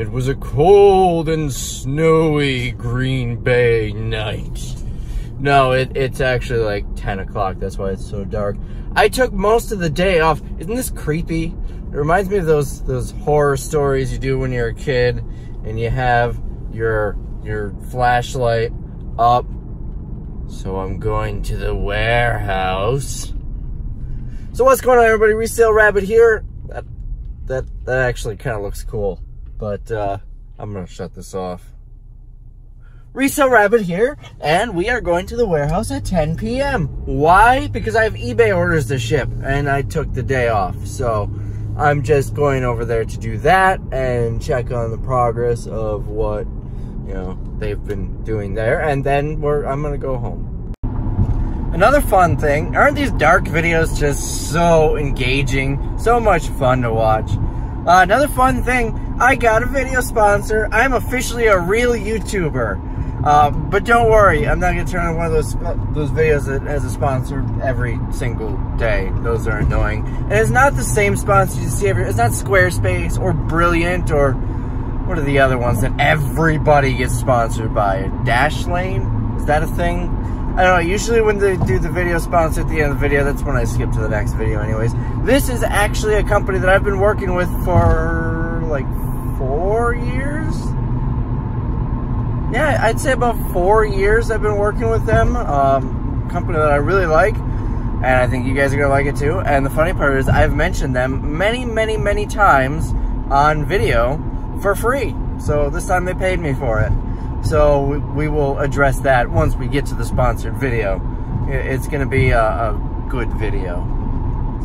It was a cold and snowy Green Bay night. No, it, it's actually like 10 o'clock. That's why it's so dark. I took most of the day off. Isn't this creepy? It reminds me of those those horror stories you do when you're a kid and you have your your flashlight up. So I'm going to the warehouse. So what's going on everybody? Resale Rabbit here. That that that actually kind of looks cool. But uh I'm going to shut this off. Resale Rabbit here, and we are going to the warehouse at 10 p.m. Why? Because I have eBay orders to ship, and I took the day off. So I'm just going over there to do that and check on the progress of what, you know, they've been doing there. And then we're, I'm going to go home. Another fun thing, aren't these dark videos just so engaging? So much fun to watch. Uh, another fun thing, I got a video sponsor. I'm officially a real YouTuber. Uh, but don't worry, I'm not going to turn on one of those uh, those videos as a sponsor every single day. Those are annoying. And it's not the same sponsor you see every. It's not Squarespace or Brilliant or what are the other ones that everybody gets sponsored by? Dashlane? Is that a thing? I don't know. Usually when they do the video sponsor at the end of the video, that's when I skip to the next video anyways. This is actually a company that I've been working with for like four years yeah, I'd say about four years I've been working with them. Um, company that I really like, and I think you guys are gonna like it too. And the funny part is, I've mentioned them many, many, many times on video for free. So this time they paid me for it. So we, we will address that once we get to the sponsored video. It's gonna be a, a good video.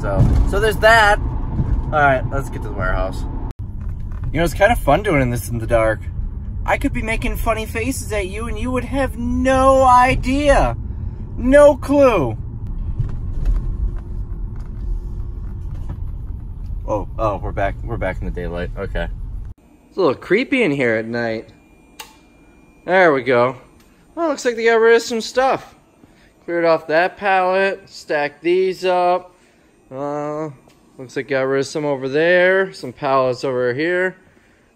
So, so there's that. All right, let's get to the warehouse. You know, it's kind of fun doing this in the dark. I could be making funny faces at you and you would have no idea. No clue. Oh, oh, we're back. We're back in the daylight. Okay. It's a little creepy in here at night. There we go. Oh, looks like they got rid of some stuff. Cleared off that pallet. Stacked these up. Uh, looks like got rid of some over there. Some pallets over here.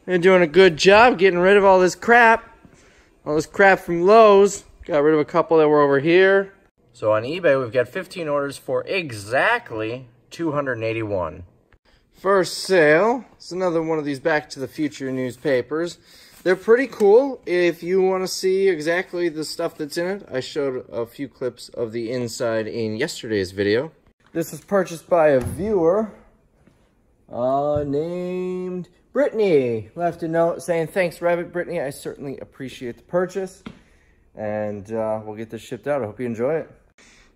They're doing a good job getting rid of all this crap. All this crap from Lowe's. Got rid of a couple that were over here. So on eBay, we've got 15 orders for exactly 281. First sale. It's another one of these Back to the Future newspapers. They're pretty cool. If you want to see exactly the stuff that's in it, I showed a few clips of the inside in yesterday's video. This was purchased by a viewer uh, named Brittany left a note saying, thanks, Rabbit Brittany. I certainly appreciate the purchase. And uh, we'll get this shipped out. I hope you enjoy it.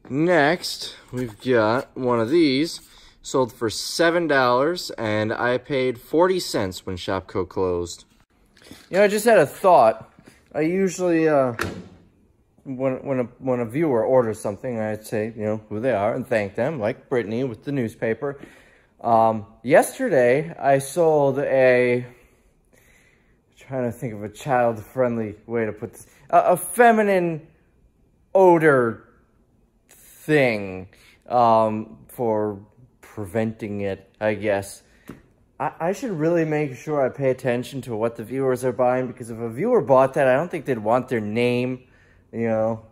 Next, we've got one of these. Sold for $7, and I paid 40 cents when Shopko closed. You know, I just had a thought. I usually, uh, when, when, a, when a viewer orders something, I'd say, you know, who they are and thank them, like Brittany with the newspaper. Um, yesterday, I sold a, trying to think of a child-friendly way to put this, a, a feminine odor thing um, for preventing it, I guess. I, I should really make sure I pay attention to what the viewers are buying because if a viewer bought that, I don't think they'd want their name, you know.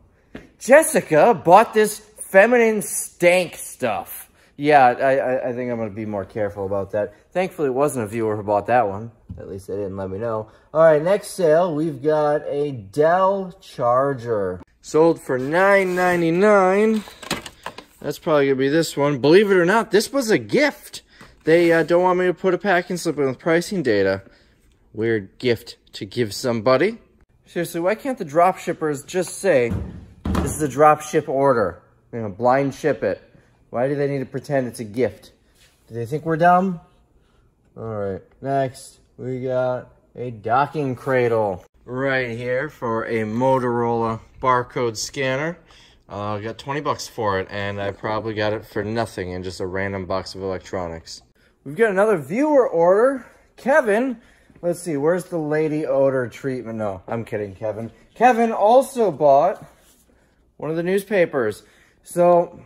Jessica bought this feminine stank stuff. Yeah, I, I think I'm going to be more careful about that. Thankfully, it wasn't a viewer who bought that one. At least they didn't let me know. All right, next sale, we've got a Dell Charger. Sold for $9.99. That's probably going to be this one. Believe it or not, this was a gift. They uh, don't want me to put a packing slip in with pricing data. Weird gift to give somebody. Seriously, why can't the drop shippers just say, this is a drop ship order? You know, blind ship it. Why do they need to pretend it's a gift? Do they think we're dumb? All right, next we got a docking cradle right here for a Motorola barcode scanner. Uh, I got 20 bucks for it, and I probably got it for nothing in just a random box of electronics. We've got another viewer order. Kevin, let's see, where's the lady odor treatment? No, I'm kidding, Kevin. Kevin also bought one of the newspapers. So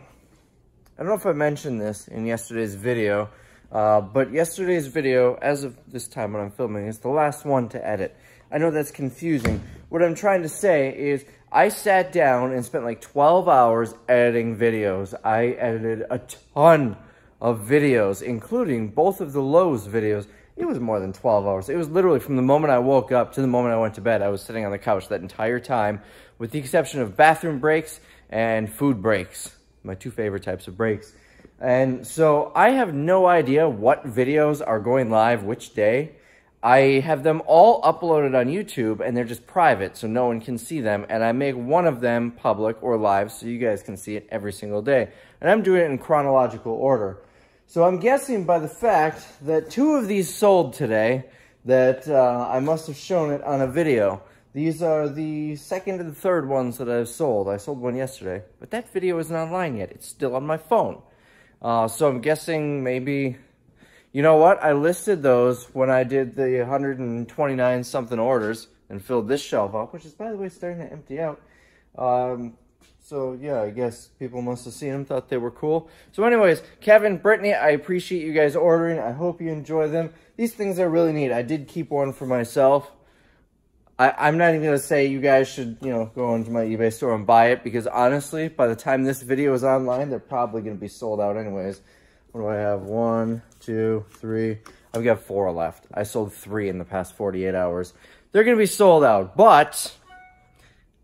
I don't know if I mentioned this in yesterday's video. Uh, but yesterday's video, as of this time when I'm filming, is the last one to edit. I know that's confusing. What I'm trying to say is I sat down and spent like 12 hours editing videos. I edited a ton of videos, including both of the Lowe's videos. It was more than 12 hours. It was literally from the moment I woke up to the moment I went to bed. I was sitting on the couch that entire time, with the exception of bathroom breaks and food breaks, my two favorite types of breaks. And so I have no idea what videos are going live which day. I have them all uploaded on YouTube and they're just private so no one can see them. And I make one of them public or live so you guys can see it every single day. And I'm doing it in chronological order. So I'm guessing by the fact that two of these sold today that uh, I must have shown it on a video. These are the second and third ones that I've sold. I sold one yesterday, but that video isn't online yet. It's still on my phone. Uh, so I'm guessing maybe, you know what? I listed those when I did the 129 something orders and filled this shelf up, which is by the way starting to empty out. Um, so yeah, I guess people must have seen them, thought they were cool. So anyways, Kevin, Brittany, I appreciate you guys ordering. I hope you enjoy them. These things are really neat. I did keep one for myself. I, am not even going to say you guys should, you know, go into my eBay store and buy it because honestly, by the time this video is online, they're probably going to be sold out anyways. What do I have? One, two, three. I've got four left. I sold three in the past 48 hours. They're going to be sold out, but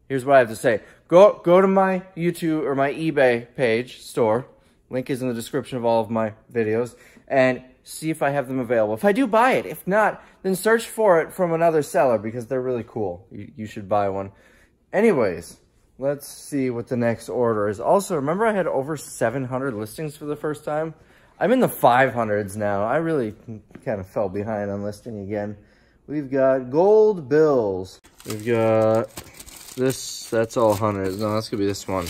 here's what I have to say. Go, go to my YouTube or my eBay page, store. Link is in the description of all of my videos. And see if I have them available. If I do buy it, if not, then search for it from another seller because they're really cool. You, you should buy one. Anyways, let's see what the next order is. Also, remember I had over 700 listings for the first time? I'm in the 500s now. I really kind of fell behind on listing again. We've got gold bills. We've got this, that's all hundreds. No, that's gonna be this one.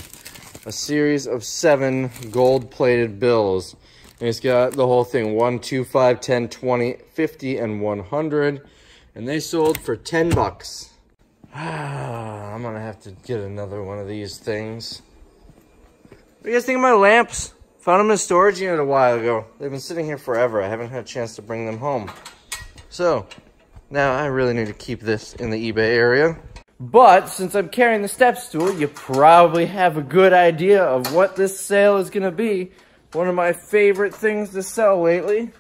A series of seven gold-plated bills. And it's got the whole thing, 1, 2, 5, 10, 20, 50, and 100. And they sold for 10 bucks. Ah, I'm gonna have to get another one of these things. What do you guys think of my lamps? Found them in a storage unit a while ago. They've been sitting here forever. I haven't had a chance to bring them home. So, now I really need to keep this in the eBay area. But since I'm carrying the step stool, you probably have a good idea of what this sale is to be. One of my favorite things to sell lately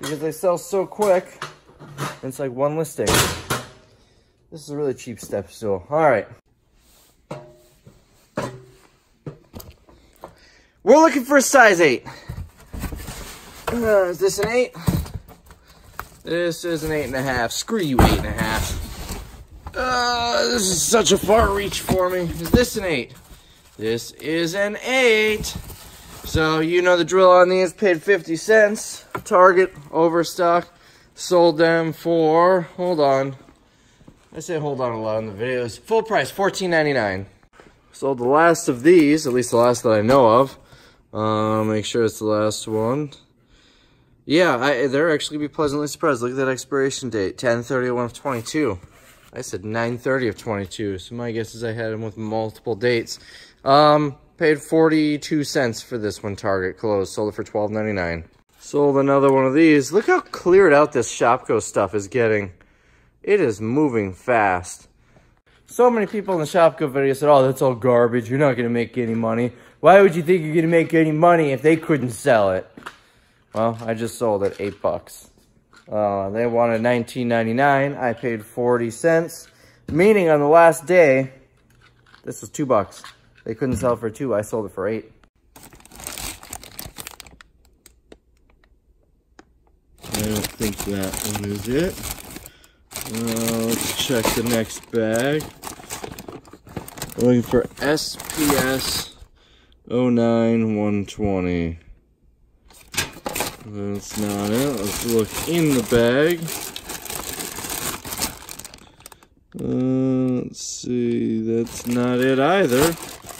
because they sell so quick. It's like one listing. This is a really cheap step stool. All right. We're looking for a size 8. Uh, is this an 8? This is an 8.5. Screw you, 8.5. Uh, this is such a far reach for me. Is this an 8? This is an 8. So, you know the drill on these. Paid 50 cents. Target, overstock. Sold them for, hold on. I say hold on a lot in the videos. Full price, $14.99. Sold the last of these, at least the last that I know of. Uh, make sure it's the last one. Yeah, I, they're actually be pleasantly surprised. Look at that expiration date, 1031 of 22. I said 930 of 22, so my guess is I had them with multiple dates. Um, paid 42 cents for this one, Target closed. Sold it for 12.99. Sold another one of these. Look how cleared out this Shopko stuff is getting. It is moving fast. So many people in the Shopko video said, oh, that's all garbage. You're not going to make any money. Why would you think you're going to make any money if they couldn't sell it? Well, I just sold it 8 bucks. Uh, they wanted 19.99. I paid 40 cents, meaning on the last day, this was two bucks. They couldn't sell for two. I sold it for eight. I don't think that one is it. Let's check the next bag. Looking for SPS 09120. That's not it. Let's look in the bag. Uh, let's see. That's not it either.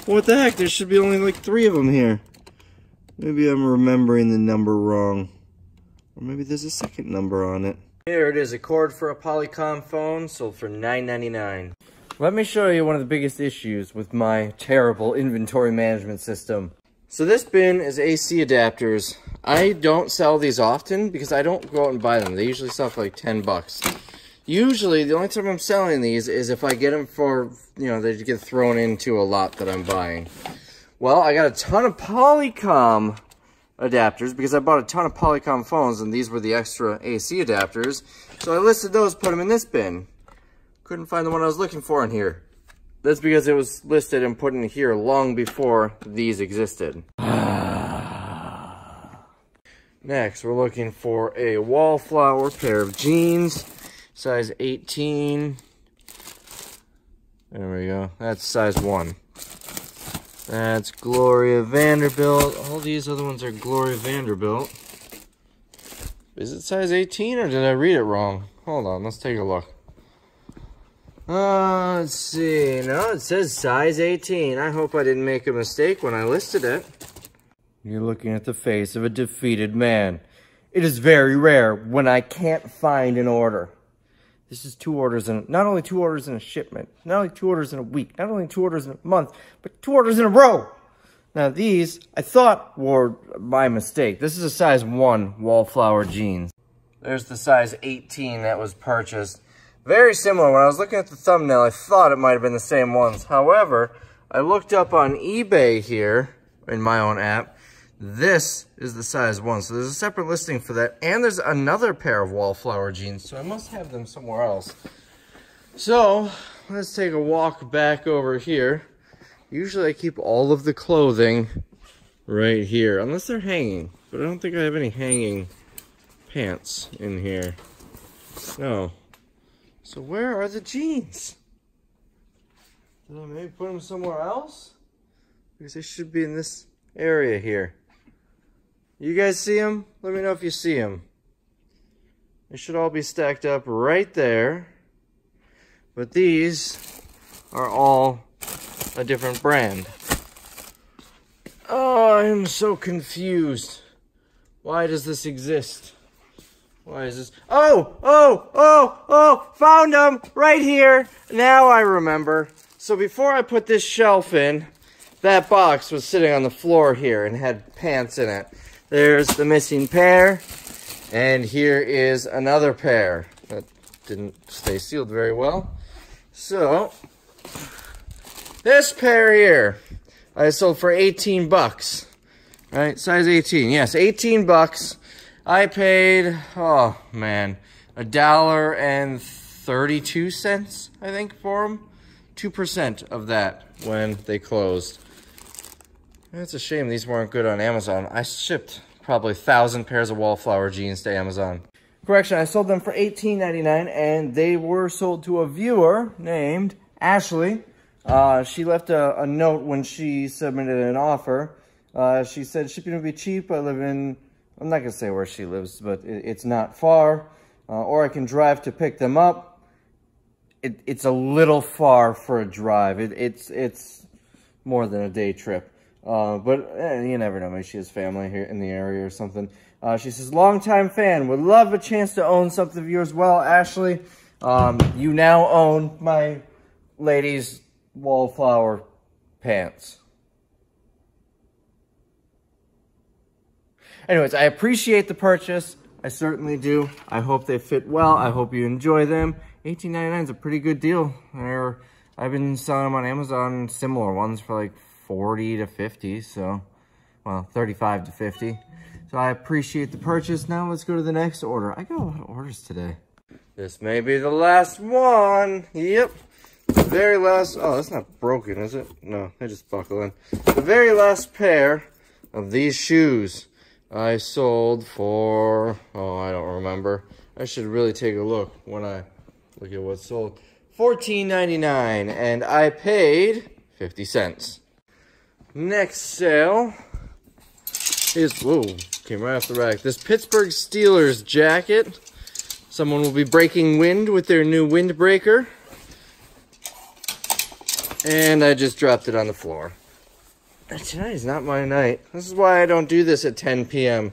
What the heck? There should be only like three of them here. Maybe I'm remembering the number wrong. Or maybe there's a second number on it. Here it is, a cord for a Polycom phone, sold for $9.99. Let me show you one of the biggest issues with my terrible inventory management system. So this bin is AC adapters. I don't sell these often because I don't go out and buy them. They usually sell for like 10 bucks. Usually, the only time I'm selling these is if I get them for, you know, they get thrown into a lot that I'm buying. Well, I got a ton of Polycom adapters because I bought a ton of Polycom phones and these were the extra AC adapters. So I listed those, put them in this bin. Couldn't find the one I was looking for in here. That's because it was listed and put in here long before these existed. Next, we're looking for a wallflower pair of jeans size 18. There we go. That's size 1. That's Gloria Vanderbilt. All these other ones are Gloria Vanderbilt. Is it size 18 or did I read it wrong? Hold on, let's take a look. Uh, let's see. No, it says size 18. I hope I didn't make a mistake when I listed it. You're looking at the face of a defeated man. It is very rare when I can't find an order. This is two orders in, not only two orders in a shipment, not only two orders in a week, not only two orders in a month, but two orders in a row. Now these, I thought were by mistake. This is a size one wallflower jeans. There's the size 18 that was purchased. Very similar. When I was looking at the thumbnail, I thought it might have been the same ones. However, I looked up on eBay here in my own app, this is the size one. So there's a separate listing for that. And there's another pair of wallflower jeans. So I must have them somewhere else. So let's take a walk back over here. Usually I keep all of the clothing right here. Unless they're hanging. But I don't think I have any hanging pants in here. No. So where are the jeans? Did I maybe put them somewhere else? Because they should be in this area here. You guys see them? Let me know if you see them. They should all be stacked up right there. But these are all a different brand. Oh, I'm so confused. Why does this exist? Why is this? Oh, oh, oh, oh, found them right here. Now I remember. So before I put this shelf in, that box was sitting on the floor here and had pants in it. There's the missing pair. And here is another pair that didn't stay sealed very well. So, this pair here, I sold for 18 bucks. Right, size 18. Yes, 18 bucks. I paid, oh man, a dollar and 32 cents, I think, for them. 2% of that when they closed. It's a shame these weren't good on Amazon. I shipped probably 1,000 pairs of wallflower jeans to Amazon. Correction, I sold them for $18.99 and they were sold to a viewer named Ashley. Uh, she left a, a, note when she submitted an offer. Uh, she said shipping would be cheap. I live in, I'm not going to say where she lives, but it, it's not far. Uh, or I can drive to pick them up. It, it's a little far for a drive. It, it's, it's more than a day trip. Uh, but eh, you never know. Maybe she has family here in the area or something. Uh, she says, longtime fan. Would love a chance to own something of yours. Well, Ashley, um, you now own my ladies' wallflower pants. Anyways, I appreciate the purchase. I certainly do. I hope they fit well. I hope you enjoy them. $18.99 is a pretty good deal. They're, I've been selling them on Amazon, similar ones for like 40 to 50, so, well, 35 to 50. So I appreciate the purchase. Now let's go to the next order. I got a lot of orders today. This may be the last one. Yep. The very last, oh, that's not broken, is it? No, they just buckle in. The very last pair of these shoes I sold for, oh, I don't remember. I should really take a look when I look at what's sold. $14.99, and I paid 50 cents. Next sale is, whoa, came right off the rack. This Pittsburgh Steelers jacket. Someone will be breaking wind with their new windbreaker. And I just dropped it on the floor. Tonight is not my night. This is why I don't do this at 10 p.m.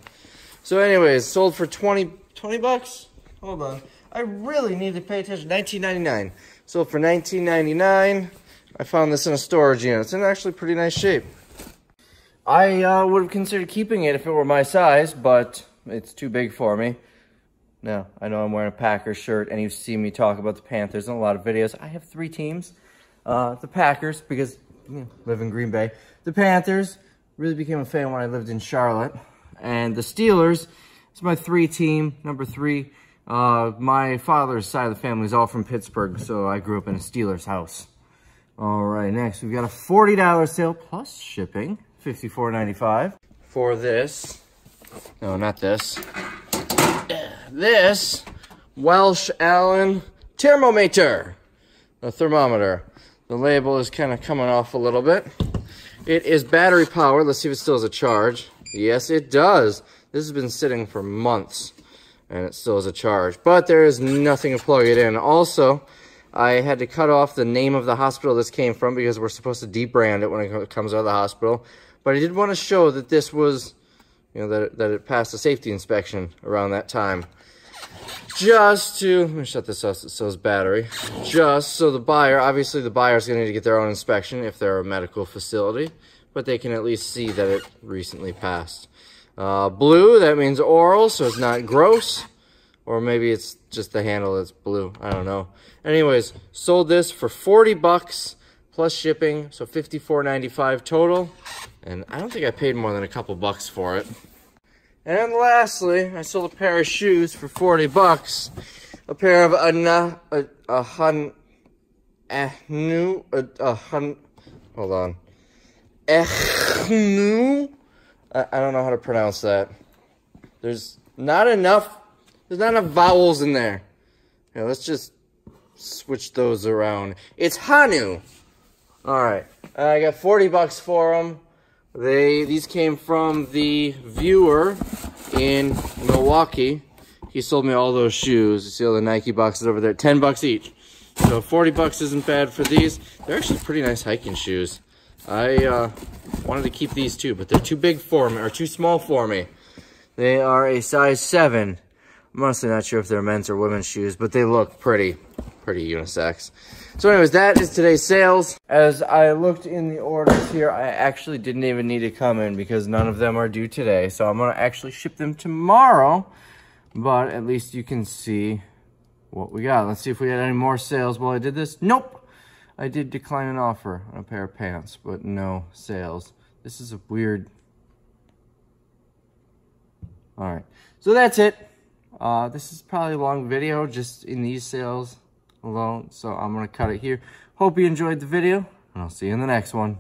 So anyways, sold for 20, 20 bucks? Hold on. I really need to pay attention. 19.99. Sold for 19.99. I found this in a storage unit. It's in actually pretty nice shape. I uh, would have considered keeping it if it were my size, but it's too big for me. Now, I know I'm wearing a Packers shirt, and you've seen me talk about the Panthers in a lot of videos. I have three teams. Uh, the Packers, because you know, live in Green Bay. The Panthers, really became a fan when I lived in Charlotte. And the Steelers it's my three team, number three. Uh, my father's side of the family is all from Pittsburgh, so I grew up in a Steelers house. All right, next we've got a $40 sale plus shipping, $54.95. For this, no, not this. This Welch Allyn thermometer, a thermometer. The label is kind of coming off a little bit. It is battery powered. Let's see if it still has a charge. Yes, it does. This has been sitting for months and it still has a charge. But there is nothing to plug it in. Also, I had to cut off the name of the hospital this came from because we're supposed to debrand it when it comes out of the hospital. But I did want to show that this was, you know, that it, that it passed a safety inspection around that time. Just to, let me shut this off so it says battery. Just so the buyer, obviously the buyer is going to need to get their own inspection if they're a medical facility. But they can at least see that it recently passed. Uh, blue, that means oral, so it's not gross. Or maybe it's just the handle that's blue. I don't know. Anyways, sold this for 40 bucks plus shipping, so 54.95 total. And I don't think I paid more than a couple bucks for it. And lastly, I sold a pair of shoes for 40 bucks. A pair of a, a, a hun, a new, a, a hun, hold on. Echnu I, I don't know how to pronounce that. There's not enough, there's not enough vowels in there. Yeah, let's just switch those around. It's Hanu. All right, I got 40 bucks for them. They These came from the viewer in Milwaukee. He sold me all those shoes. You see all the Nike boxes over there, 10 bucks each. So 40 bucks isn't bad for these. They're actually pretty nice hiking shoes. I uh, wanted to keep these too, but they're too big for me, or too small for me. They are a size 7. I'm honestly not sure if they're men's or women's shoes, but they look pretty, pretty unisex. So anyways, that is today's sales. As I looked in the orders here, I actually didn't even need to come in because none of them are due today. So I'm to actually ship them tomorrow, but at least you can see what we got. Let's see if we had any more sales while I did this. Nope. I did decline an offer on a pair of pants, but no sales. This is a weird... Alright, so that's it. Uh, this is probably a long video just in these sales alone, so I'm going to cut it here. Hope you enjoyed the video, and I'll see you in the next one.